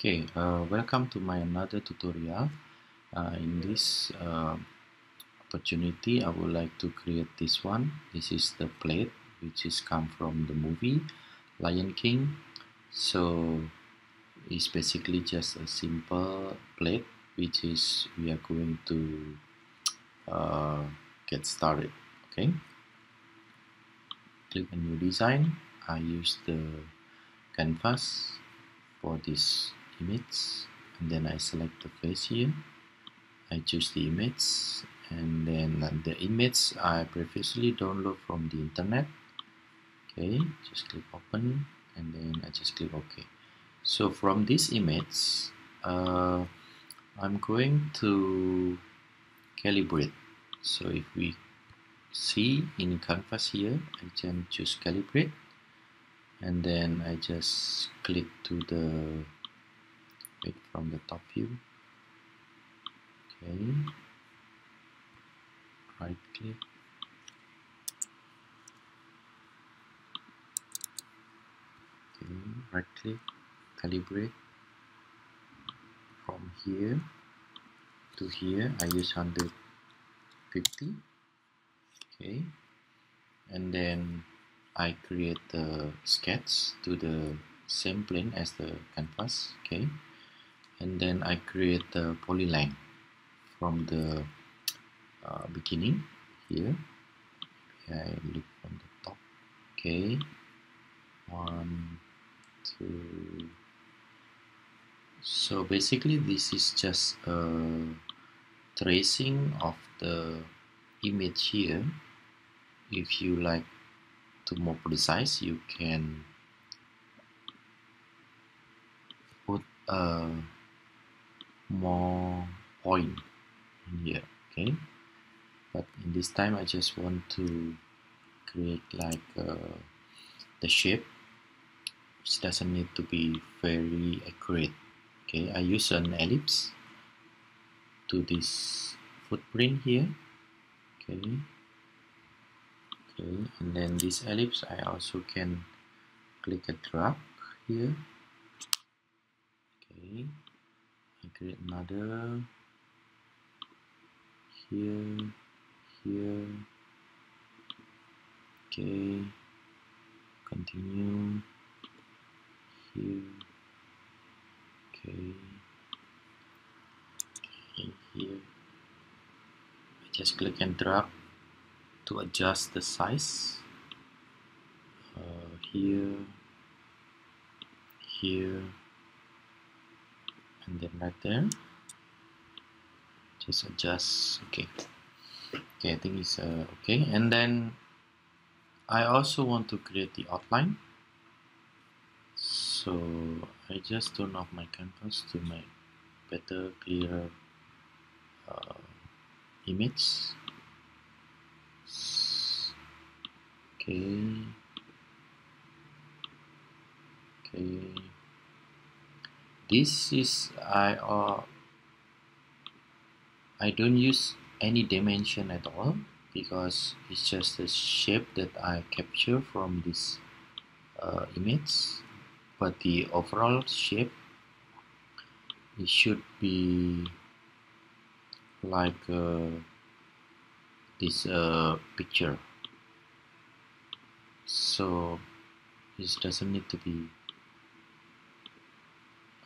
Okay, uh, welcome to my another tutorial. Uh, in this uh, opportunity, I would like to create this one. This is the plate which is come from the movie Lion King. So it's basically just a simple plate which is we are going to uh, get started. Okay, click a new design. I use the canvas for this image and then I select the face here. I choose the image and then the image I previously download from the internet. Okay just click open and then I just click OK. So from this image uh, I'm going to calibrate. So if we see in canvas here I can choose calibrate and then I just click to the wait from the top view. Okay. Right click. Okay right click. Calibrate. From here to here I use 150 okay. And then I create the sketch to the same plane as the canvas. Okay and then I create the polyline from the uh, beginning here. I look from the top. Okay. One two. So basically this is just a tracing of the image here. If you like to more precise you can put a more point in here okay? But in this time I just want to create like uh, the shape which doesn't need to be very accurate okay? I use an ellipse to this footprint here okay? Okay and then this ellipse I also can click and drag here okay I create another. Here here. Okay. Continue. Here. Okay. Okay here. I just click and drag to adjust the size. Uh, here. Here and then right there. Just adjust okay. Okay I think it's uh, okay. And then I also want to create the outline. So I just turn off my canvas to make better clearer uh, image. Okay. Okay this is I uh, I don't use any dimension at all because it's just a shape that I capture from this uh, image. But the overall shape it should be like uh, this uh, picture. So it doesn't need to be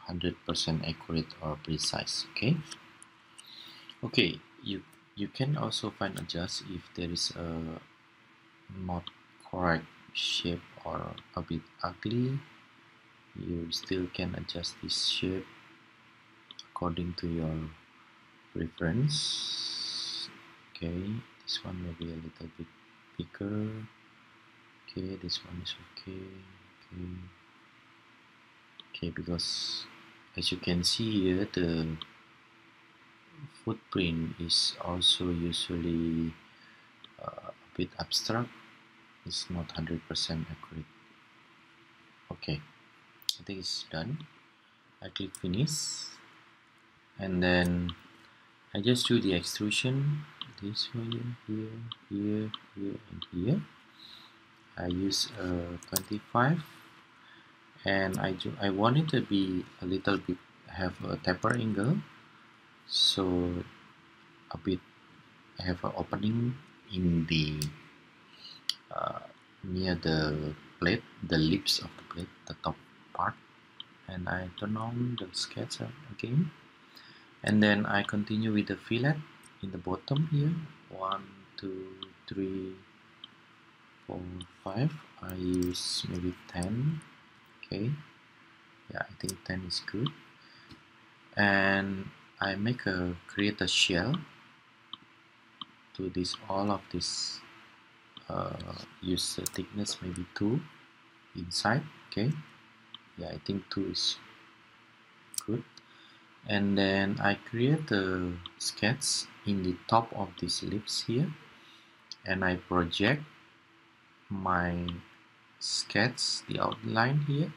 100% accurate or precise okay? Okay you you can also find adjust if there is a not correct shape or a bit ugly. You still can adjust this shape according to your preference okay? This one may be a little bit bigger okay? This one is okay okay? Okay because as you can see here the footprint is also usually uh, a bit abstract. It's not 100% accurate. Okay. I think it's done. I click finish. And then I just do the extrusion. This way here here here and here. I use uh, 25 and I do I want it to be a little bit have a taper angle. So a bit have an opening in the uh, near the plate the lips of the plate the top part. And I turn on the sketch again. And then I continue with the fillet in the bottom here. One two three four five. I use maybe 10 okay. Yeah I think 10 is good. And I make a create a shell to this all of this uh, use thickness maybe 2 inside okay? Yeah I think 2 is good. And then I create a sketch in the top of these lips here. And I project my sketch the outline here.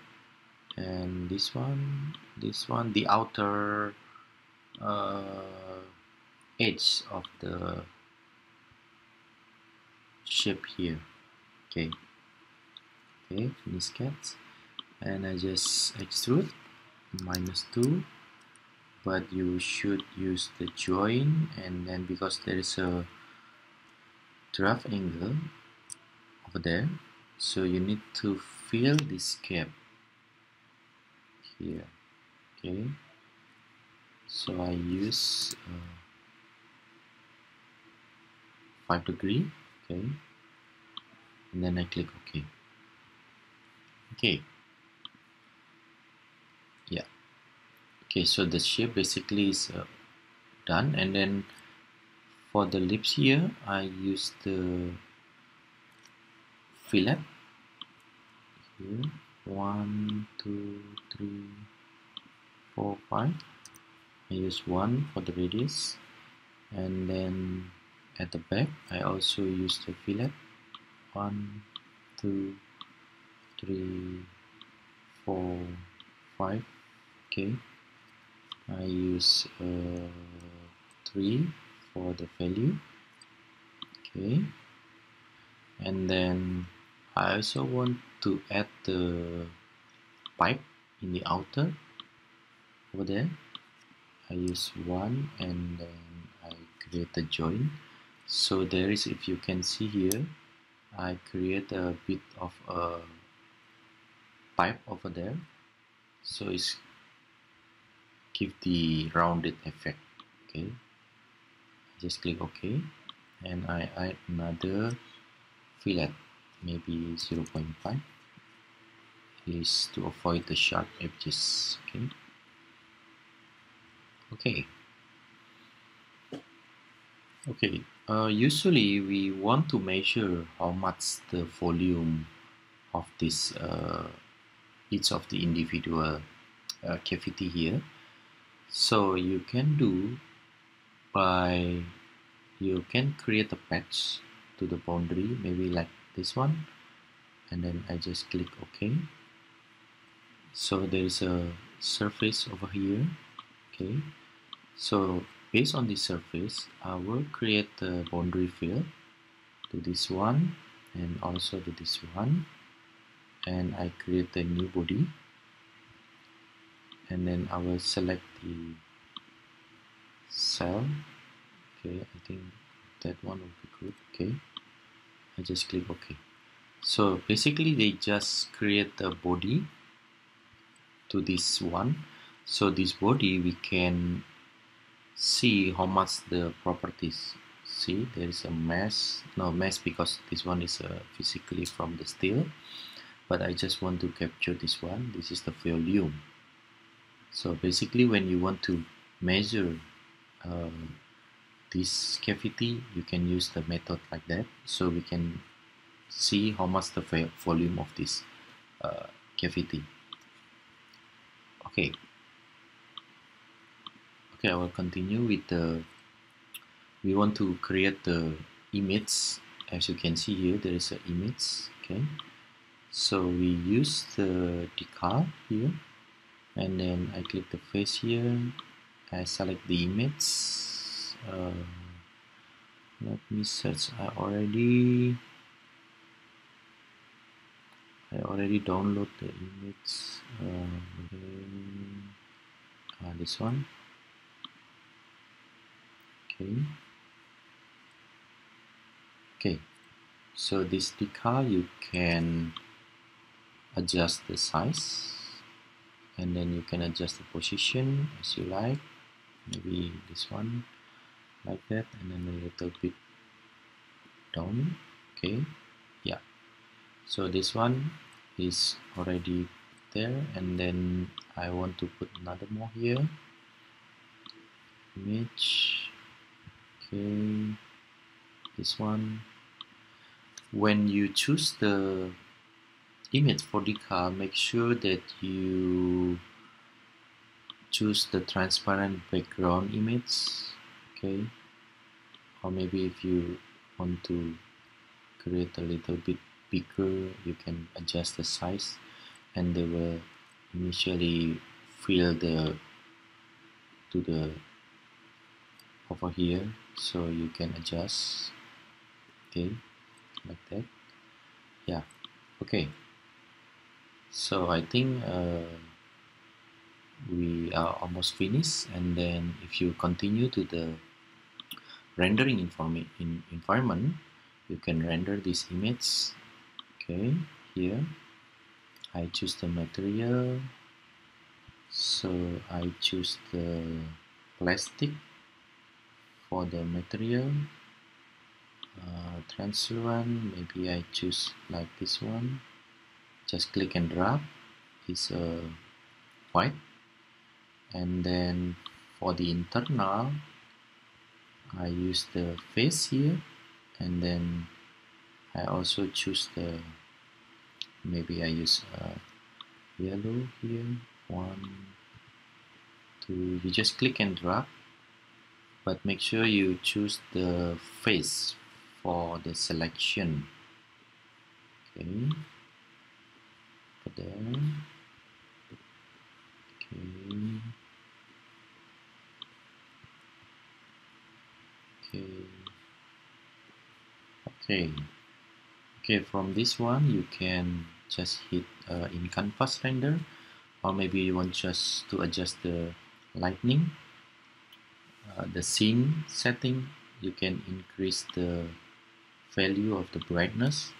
And this one this one the outer uh, edge of the shape here. Okay. Okay finish sketch. And I just extrude minus 2 but you should use the join and then because there is a draft angle over there so you need to fill this gap here okay? So I use uh, 5 degree okay? And then I click OK. Okay. Yeah. Okay so the shape basically is uh, done. And then for the lips here I use the fillet here one two three four five. I use one for the radius. And then at the back I also use the fillet one two three four five. Okay. I use uh, three for the value. Okay. And then I also want to add the pipe in the outer over there. I use one and then I create a join. So there is if you can see here I create a bit of a pipe over there. So it's give the rounded effect okay? Just click OK and I add another fillet maybe 0.5 is to avoid the sharp edges okay? Okay. Okay uh, usually we want to measure how much the volume of this uh, each of the individual uh, cavity here. So you can do by you can create a patch to the boundary maybe like this one and then I just click OK. So there is a surface over here okay so based on this surface I will create the boundary fill to this one and also to this one and I create a new body. And then I will select the cell. Okay I think that one will be good. Okay I just click OK. So basically they just create the body to this one. So this body we can see how much the properties. See there is a mesh no mesh because this one is uh, physically from the steel. But I just want to capture this one. This is the volume. So basically when you want to measure um, this cavity you can use the method like that. So we can see how much the volume of this uh, cavity okay. Okay I will continue with the we want to create the image. As you can see here there is an image okay? So we use the decal here. And then I click the face here. I select the image uh, let me search. I already I already download the image uh, uh, this one. Okay. Okay. So this decal you can adjust the size and then you can adjust the position as you like. Maybe this one like that and then a little bit down okay yeah. So this one is already there and then I want to put another more here. Image okay this one. When you choose the image for the car make sure that you choose the transparent background image okay? Or maybe if you want to create a little bit bigger you can adjust the size. And they will initially fill the to the over here. So you can adjust okay? Like that. Yeah. Okay. So I think uh, we are almost finished. And then if you continue to the rendering in environment. You can render this image. Okay here. I choose the material. So I choose the plastic for the material. Uh, transparent maybe I choose like this one. Just click and drag is uh, white. And then for the internal I use the face here and then I also choose the maybe I use uh, yellow here. One two you just click and drag but make sure you choose the face for the selection. Okay. There okay okay. Okay okay from this one you can just hit uh, in canvas render or maybe you want just to adjust the lightning. Uh, the scene setting you can increase the value of the brightness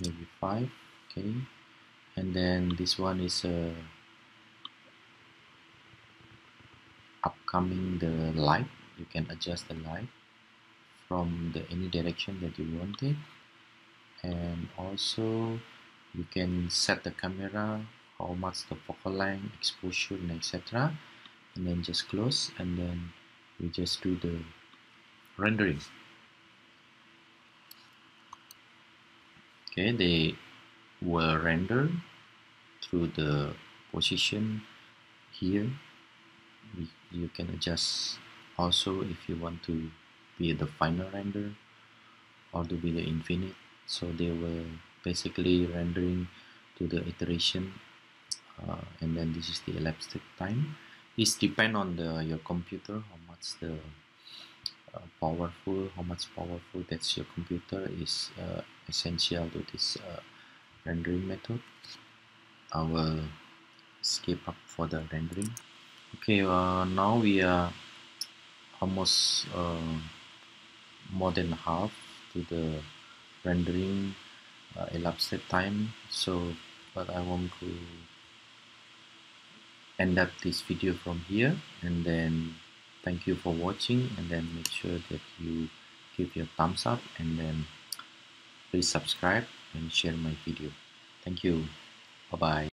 maybe 5 okay. And then this one is uh, upcoming the light. You can adjust the light from the any direction that you want it and also you can set the camera how much the focal length exposure and etc and then just close and then we just do the rendering. Okay they will render through the position here. You can adjust also if you want to be the final render or to be the infinite. So they were basically rendering to the iteration uh, and then this is the elapsed time. It depend on the your computer how much the uh, powerful how much powerful that's your computer is uh, essential to this uh, rendering method. I will skip up for the rendering. Okay uh, now we are almost uh, more than half to the rendering uh, elapsed time. So but I want to end up this video from here and then thank you for watching and then make sure that you give your thumbs up and then please subscribe and share my video. Thank you. Bye bye